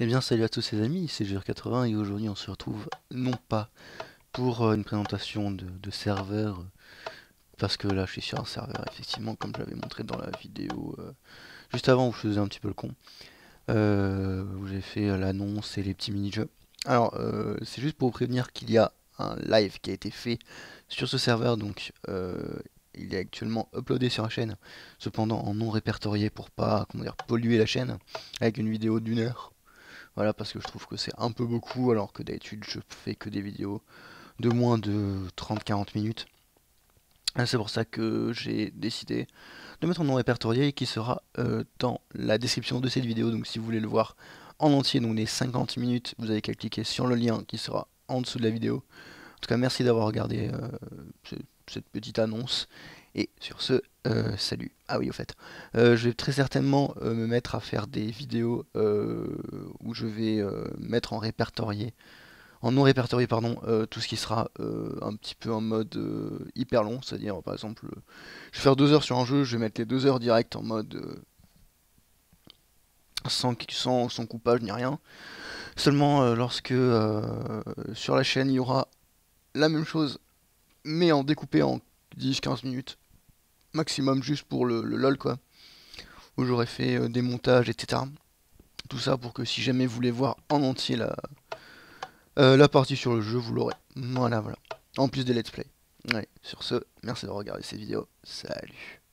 Eh bien salut à tous les amis, c'est GR80 et aujourd'hui on se retrouve non pas pour euh, une présentation de, serveur, parce que là je suis sur un serveur effectivement comme je l'avais montré dans la vidéo euh, juste avant où je faisais un petit peu le con, euh, où j'ai fait l'annonce et les petits mini-jeux. Alors c'est juste pour vous prévenir qu'il y a un live qui a été fait sur ce serveur, donc il est actuellement uploadé sur la chaîne, cependant en non répertorié pour pas comment dire, polluer la chaîne, avec une vidéo d'une heure. Voilà, parce que je trouve que c'est un peu beaucoup, alors que d'habitude je fais que des vidéos de moins de 30-40 minutes. C'est pour ça que j'ai décidé de mettre un nom répertorié qui sera euh, dans la description de cette vidéo. Donc si vous voulez le voir en entier, donc les 50 minutes, vous avez qu'à cliquer sur le lien qui sera en dessous de la vidéo. En tout cas, merci d'avoir regardé euh, cette petite annonce. Et sur ce, euh, salut. Ah oui, au fait. Euh, je vais très certainement euh, me mettre à faire des vidéos où je vais mettre en répertorié, en non répertorié, pardon, tout ce qui sera un petit peu en mode hyper long. C'est-à-dire, par exemple, je vais faire deux heures sur un jeu, je vais mettre les deux heures direct en mode sans, sans, sans coupage ni rien. Seulement lorsque sur la chaîne il y aura la même chose, mais en découpé en 10-15 minutes maximum juste pour le, LOL quoi. Où j'aurais fait euh, des montages, etc. Tout ça pour que si jamais vous voulez voir en entier la, euh, la partie sur le jeu, vous l'aurez. Voilà, voilà. En plus des let's play. Sur ce, merci de regarder ces vidéos. Salut.